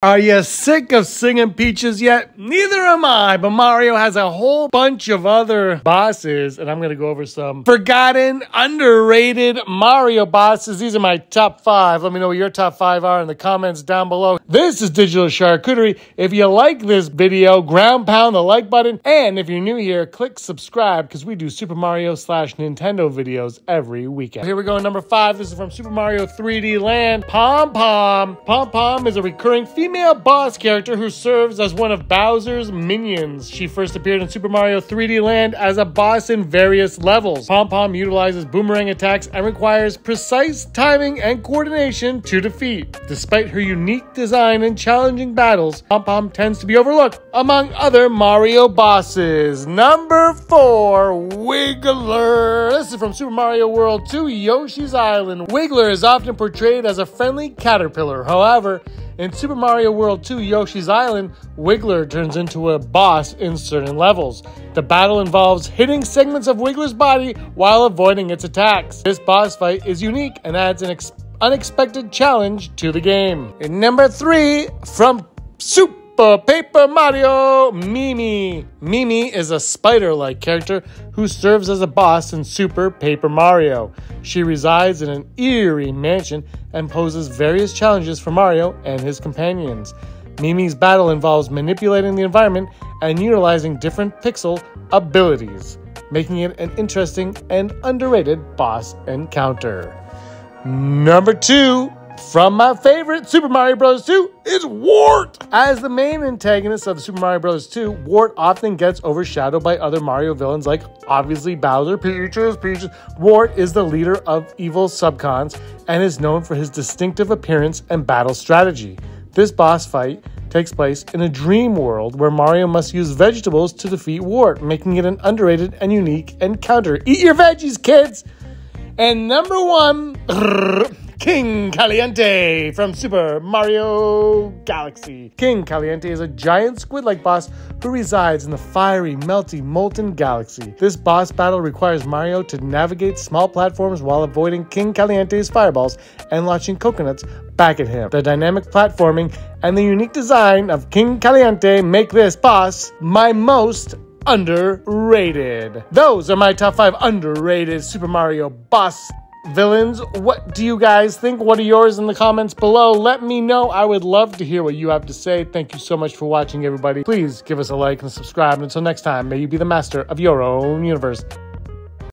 Are you sick of singing Peaches yet? Neither am I, but Mario has a whole bunch of other bosses, and I'm gonna go over some forgotten, underrated Mario bosses. These are my top five. Let me know what your top five are in the comments down below. This is Digital Charcuterie. If you like this video, ground pound the like button, and if you're new here, click subscribe because we do Super Mario slash Nintendo videos every weekend. Here we go, number five. This is from Super Mario 3D Land. Pom Pom. Pom Pom is a recurring female female boss character who serves as one of Bowser's minions. She first appeared in Super Mario 3D Land as a boss in various levels. Pom Pom utilizes boomerang attacks and requires precise timing and coordination to defeat. Despite her unique design and challenging battles, Pom Pom tends to be overlooked among other Mario bosses. Number 4, Wiggler. This is from Super Mario World 2 Yoshi's Island. Wiggler is often portrayed as a friendly caterpillar. However, in Super Mario World 2 Yoshi's Island, Wiggler turns into a boss in certain levels. The battle involves hitting segments of Wiggler's body while avoiding its attacks. This boss fight is unique and adds an unexpected challenge to the game. In number 3, from Super Super Paper Mario Mimi. Mimi is a spider like character who serves as a boss in Super Paper Mario. She resides in an eerie mansion and poses various challenges for Mario and his companions. Mimi's battle involves manipulating the environment and utilizing different pixel abilities, making it an interesting and underrated boss encounter. Number two, from my favorite Super Mario Bros. 2 is Wart. As the main antagonist of Super Mario Bros. 2, Wart often gets overshadowed by other Mario villains like obviously Bowser, Peaches, Peaches. Wart is the leader of evil subcons and is known for his distinctive appearance and battle strategy. This boss fight takes place in a dream world where Mario must use vegetables to defeat Wart, making it an underrated and unique encounter. Eat your veggies, kids! And number one, King Kaliente from Super Mario Galaxy. King Kaliente is a giant squid like boss who resides in the fiery, melty, molten galaxy. This boss battle requires Mario to navigate small platforms while avoiding King Kaliente's fireballs and launching coconuts back at him. The dynamic platforming and the unique design of King Kaliente make this boss my most underrated. Those are my top five underrated Super Mario boss villains. What do you guys think? What are yours in the comments below? Let me know. I would love to hear what you have to say. Thank you so much for watching, everybody. Please give us a like and subscribe. And until next time, may you be the master of your own universe.